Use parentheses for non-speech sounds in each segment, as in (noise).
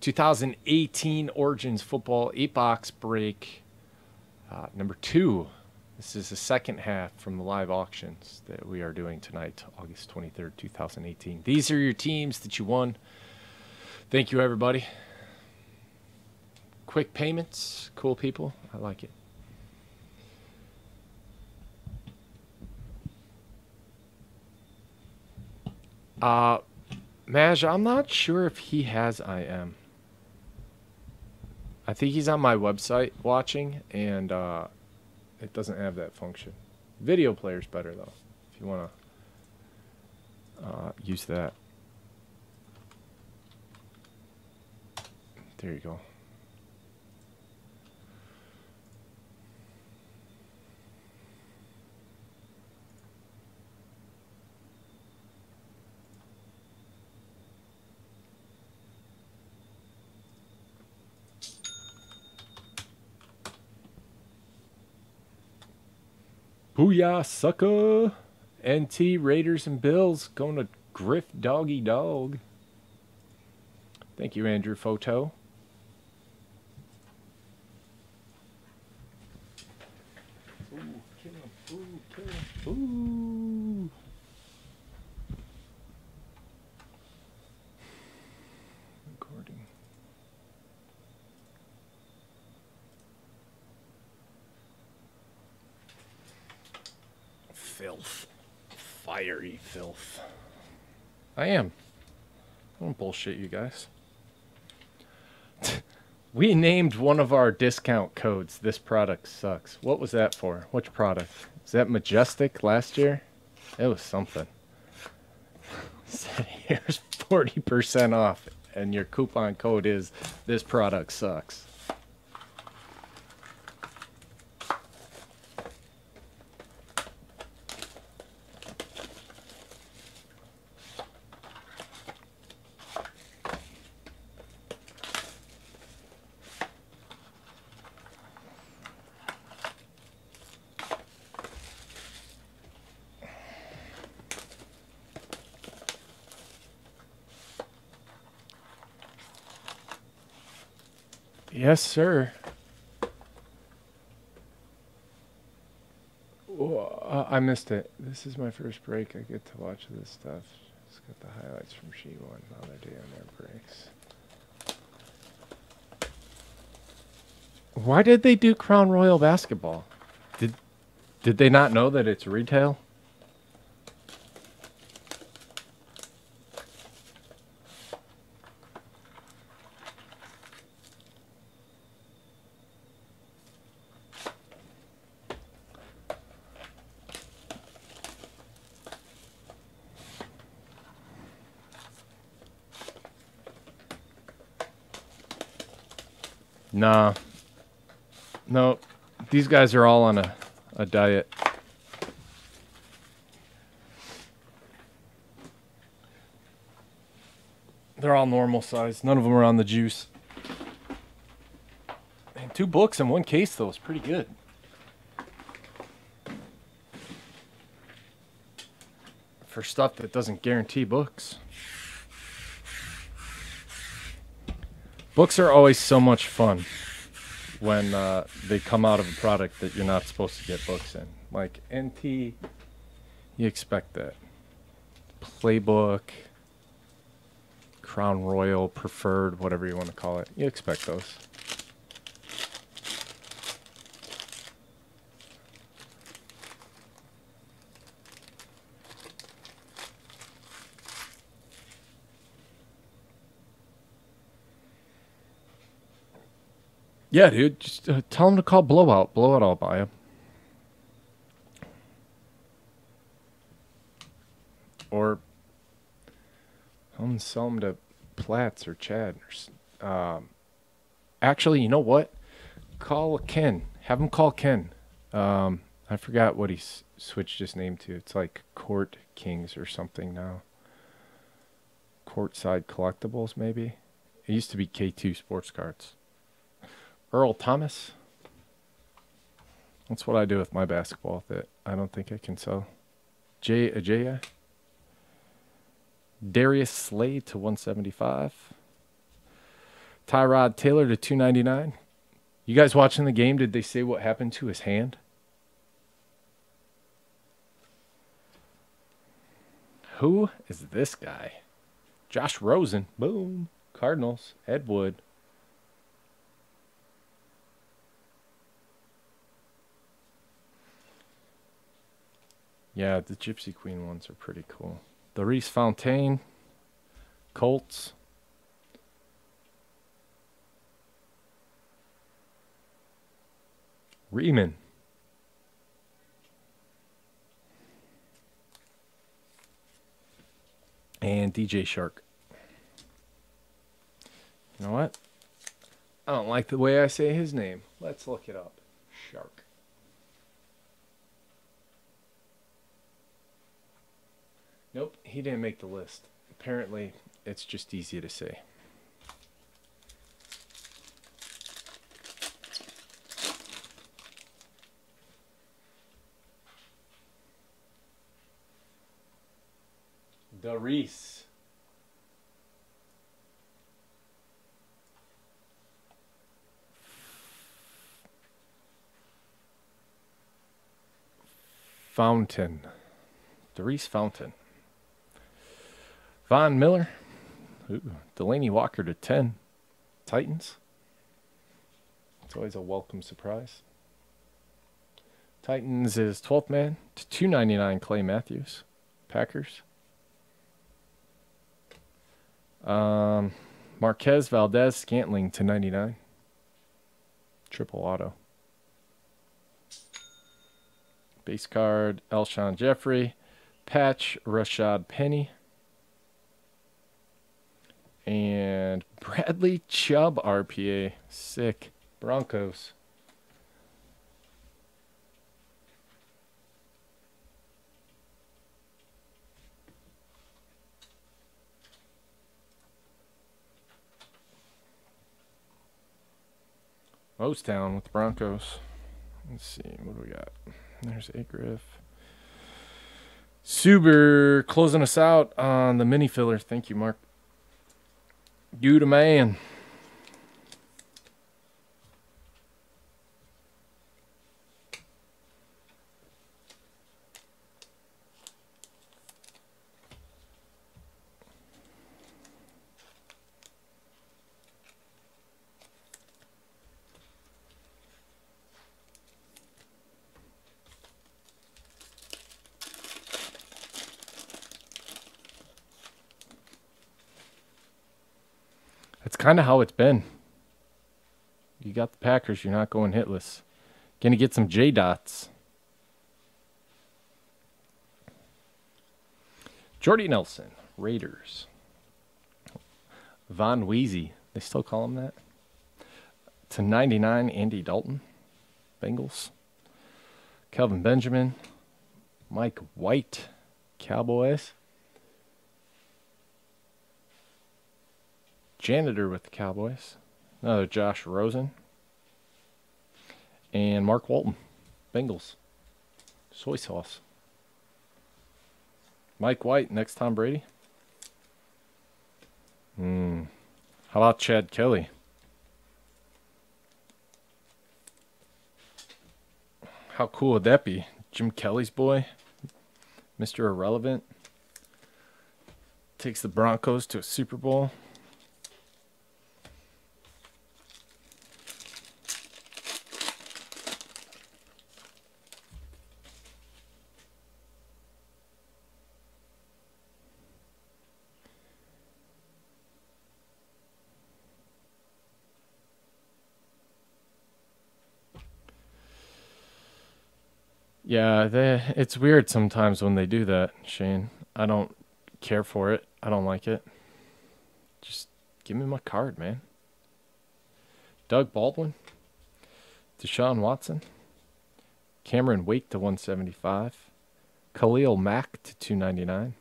2018 Origins Football 8 box break uh, number two. This is the second half from the live auctions that we are doing tonight, August 23rd, 2018. These are your teams that you won. Thank you, everybody. Quick payments, cool people. I like it. Uh, Maj, I'm not sure if he has IM. I think he's on my website watching, and uh, it doesn't have that function. Video player's better though, if you want to uh, use that. There you go. Booyah, sucker! NT Raiders and Bills going to Griff Doggy Dog. Thank you, Andrew Photo. Ooh, kill him. Ooh, kill him. Ooh. Recording. Filth. Fiery filth. I am. I don't bullshit you guys. (laughs) we named one of our discount codes This Product Sucks. What was that for? Which product? Is that Majestic last year? It was something. (laughs) Said here's 40% off, and your coupon code is This Product Sucks. Yes, sir. Oh, I missed it. This is my first break. I get to watch this stuff. Just got the highlights from She One while they're doing their breaks. Why did they do Crown Royal basketball? Did did they not know that it's retail? Nah. No. These guys are all on a, a diet. They're all normal size. None of them are on the juice. Man, two books in one case, though, is pretty good. For stuff that doesn't guarantee books. Books are always so much fun when uh, they come out of a product that you're not supposed to get books in. Like NT, you expect that. Playbook, Crown Royal, Preferred, whatever you want to call it. You expect those. Yeah, dude. Just uh, tell him to call Blowout. Blowout, I'll buy him. Or him to sell him to Platts or Chad. Or, um, actually, you know what? Call Ken. Have him call Ken. Um, I forgot what he s- switched his name to. It's like Court Kings or something now. Courtside Collectibles, maybe. It used to be K2 Sports Cards. Earl Thomas. That's what I do with my basketball that I don't think I can sell. Jay Ajayi. Uh, uh, Darius Slay to 175. Tyrod Taylor to 299. You guys watching the game, did they say what happened to his hand? Who is this guy? Josh Rosen. Boom. Cardinals. Ed Wood. Yeah, the Gypsy Queen ones are pretty cool. The Reese Fontaine. Colts. Riemann. And DJ Chark. You know what? I don't like the way I say his name. Let's look it up. Chark. Nope, he didn't make the list. Apparently, it's just easy to say. Reese. Fountain. Doris Fountain. Von Miller. Ooh, Delanie Walker to 10. Titans. It's always a welcome surprise. Titans is 12th man to 299 Clay Matthews. Packers. Um, Marquez Valdes Scantling to 99. Triple auto. Base card Alshon Jeffery. Patch Rashad Penny. And Bradley Chubb RPA. Sick. Broncos. Mostown with the Broncos. Let's see, what do we got? There's a Griff. Suber closing us out on the mini filler. Thank you, Mark. You the man. Kind of how it's been. You got the Packers, you're not going hitless. Gonna get some J dots. Jordy Nelson, Raiders. Von Weezy, they still call him that. To 99, Andy Dalton, Bengals. Kelvin Benjamin, Mike White, Cowboys. Janitor with the Cowboys. Another Josh Rosen. And Mark Walton, Bengals. Soy sauce. Mike White, next Tom Brady. Hmm. How about Chad Kelly? How cool would that be? Jim Kelly's boy, Mr. Irrelevant, takes the Broncos to a Super Bowl. Yeah, they, it's weird sometimes when they do that, Shane. I don't care for it. I don't like it. Just give me my card, man. Doug Baldwin, Deshaun Watson, Cameron Wake to 175, Khalil Mack to 299,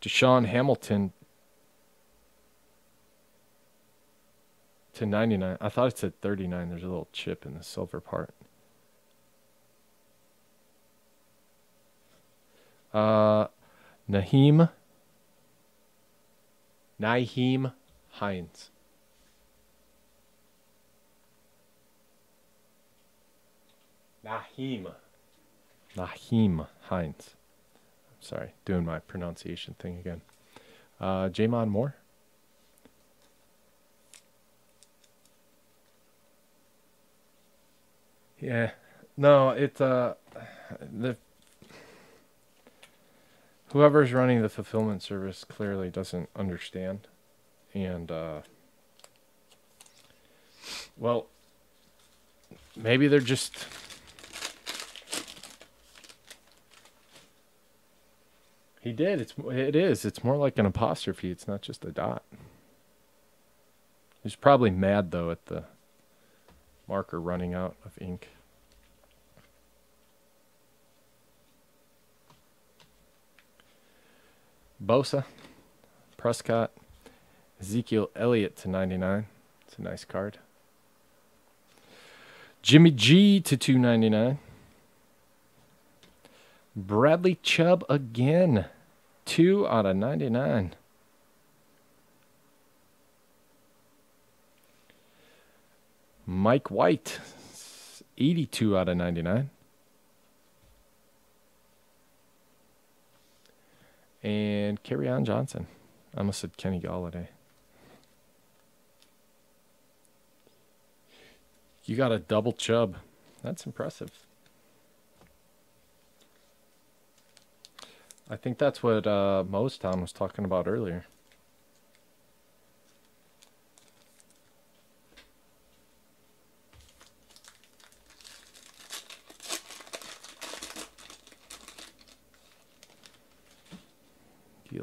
DaeSean Hamilton to 99. I thought it said 39. There's a little chip in the silver part. Uh, Nahim. Nahim Hines. Nahim. Nahim Hines. I'm sorry, doing my pronunciation thing again. Uh, J'Mon Moore. Yeah. No, it's uh the whoever's running the fulfillment service clearly doesn't understand, and uh, well, maybe they're just He did. It's it is. It's more like an apostrophe. It's not just a dot. He's probably mad though at the marker running out of ink. Bosa, Prescott, Ezekiel Elliott to 99. It's a nice card. Jimmy G to 299. Bradley Chubb again. 2 out of 99. Mike White, 82 out of 99. And Kerryon Johnson. I almost said Kenny Golladay. You got a double Chubb. That's impressive. I think that's what uh, Mostown was talking about earlier.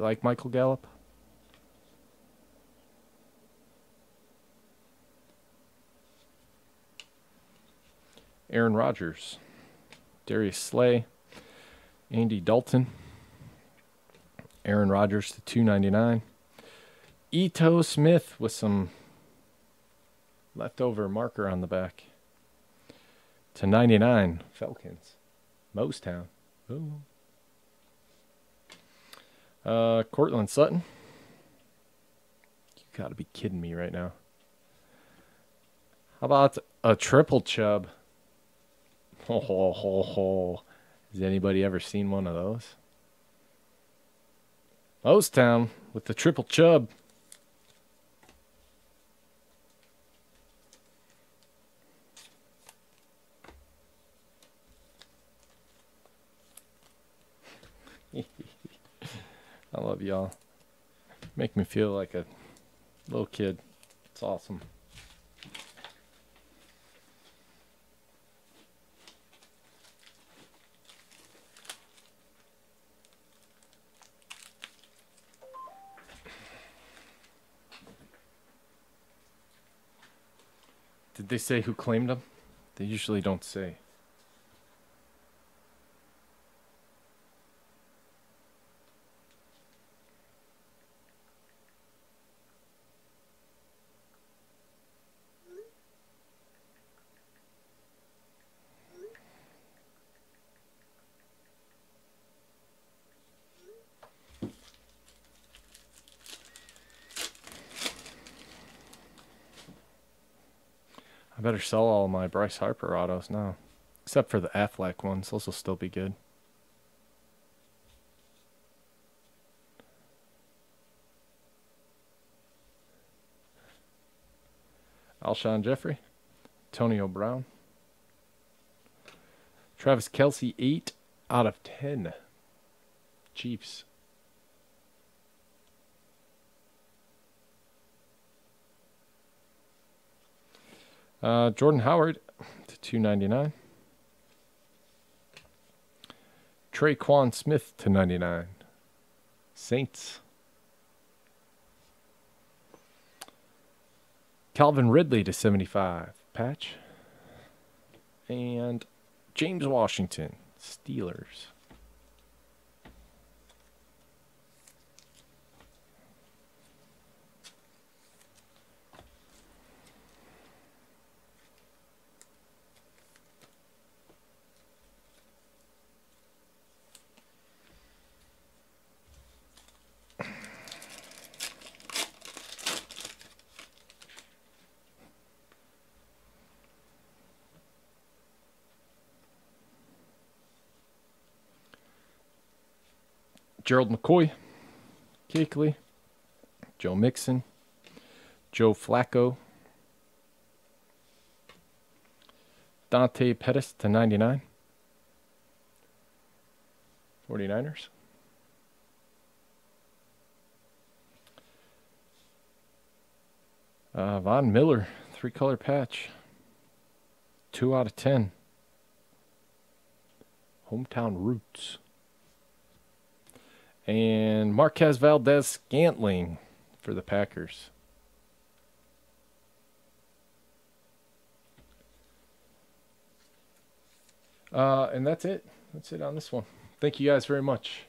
Like Michael Gallup? Aaron Rodgers, Darius Slay, Andy Dalton. Aaron Rodgers to 299. Ito Smith with some leftover marker on the back. To 99. Falcons. Mostown. Ooh. Uh, Courtland Sutton. You gotta be kidding me right now. How about a triple Chubb? (laughs) Ho, ho, ho, ho. Has anybody ever seen one of those? Town with the triple Chubb. I love y'all. Make me feel like a little kid. It's awesome. Did they say who claimed them? They usually don't say. Better sell all my Bryce Harper autos now. Except for the Affleck ones. Those will still be good. Alshon Jeffery. Antonio Brown. Travis Kelce, 8 out of 10. Chiefs. Uh, Jordan Howard to 299. Tre'Quan Smith to 99. Saints. Calvin Ridley to 75. Patch. And James Washington. Steelers. Gerald McCoy, Kuechly, Joe Mixon, Joe Flacco, Dante Pettis to 99. 49ers. Uh, Von Miller, three color patch. Two out of ten. Hometown roots. And Marquez Valdes Scantling for the Packers. Uh, and that's it. That's it on this one. Thank you guys very much.